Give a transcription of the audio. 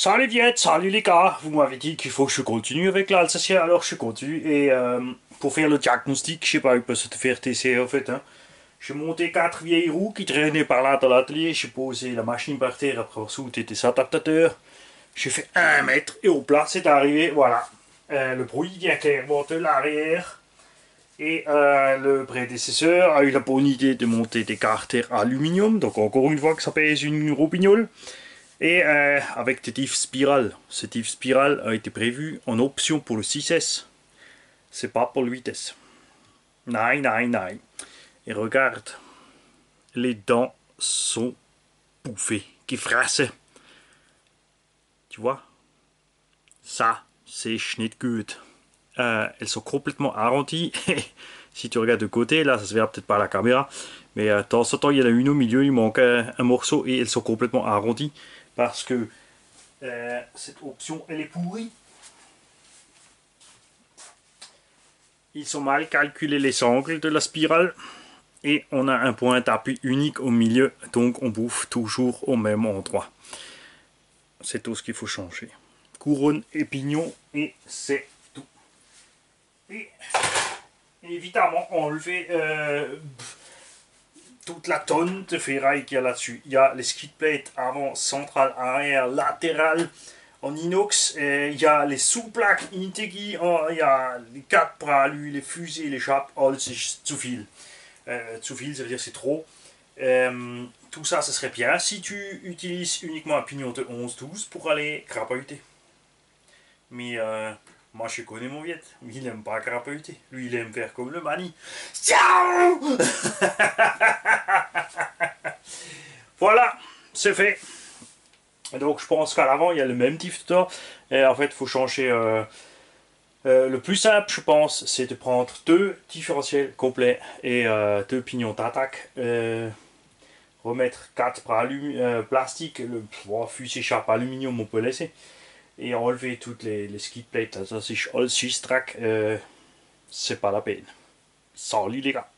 Salut Viette, salut les gars, vous m'avez dit qu'il faut que je continue avec l'Alsacien, alors je continue. Et euh, pour faire le diagnostic, je sais pas, il peut se faire tester en fait. Hein. J'ai monté quatre vieilles roues qui traînaient par là dans l'atelier, j'ai posé la machine par terre après avoir sauté des adaptateurs. J'ai fait un mètre et au plat c'est arrivé, voilà. Euh, le bruit vient clairement de l'arrière. Et euh, le prédécesseur a eu la bonne idée de monter des carters aluminium, donc encore une fois que ça pèse une robignole. Et euh, avec des diffs spirales. Ce diff spirale a été prévu en option pour le 6S. C'est pas pour le 8S. Non, non, non. Et regarde, les dents sont bouffées, qui frassent. Tu vois? Ça, c'est Schnittgut. Euh, elles sont complètement arrondies. si tu regardes de côté, là, ça se verra peut-être pas à la caméra. Mais euh, de temps en temps, il y en a une au milieu, il manque un, morceau et elles sont complètement arrondies. Parce que euh, cette option, elle est pourrie. Ils sont mal calculés les angles de la spirale. Et on a un point d'appui unique au milieu. Donc on bouffe toujours au même endroit. C'est tout ce qu'il faut changer. Couronne et pignon et c'est et évidemment enlever euh, toute la tonne de ferraille qu'il y a là-dessus. Il y a les skid plates avant, centrale, arrière, latérale en inox. il y a les sous-plaques Integi, il y a les quatre bras, les fusées, les chapes. Oh, c'est. Euh, ça c'est trop. Euh, tout ça, ce serait bien si tu utilises uniquement un pignon de 11-12 pour aller crapahuter. Mais euh, moi, je connais mon viette. Il n'aime pas crapahuter. Lui, il aime faire comme le mani. voilà, c'est fait. Donc, je pense qu'à l'avant, il y a le même tifter. Et en fait, il faut changer... Euh, euh, le plus simple, je pense, c'est de prendre deux différentiels complets et euh, deux pignons d'attaque. remettre quatre bras plastique, le fusil chape aluminium, on peut laisser et enlever toutes les, skid plates, das ist alles Schießtrack, äh, c'est pas la peine. Salut les gars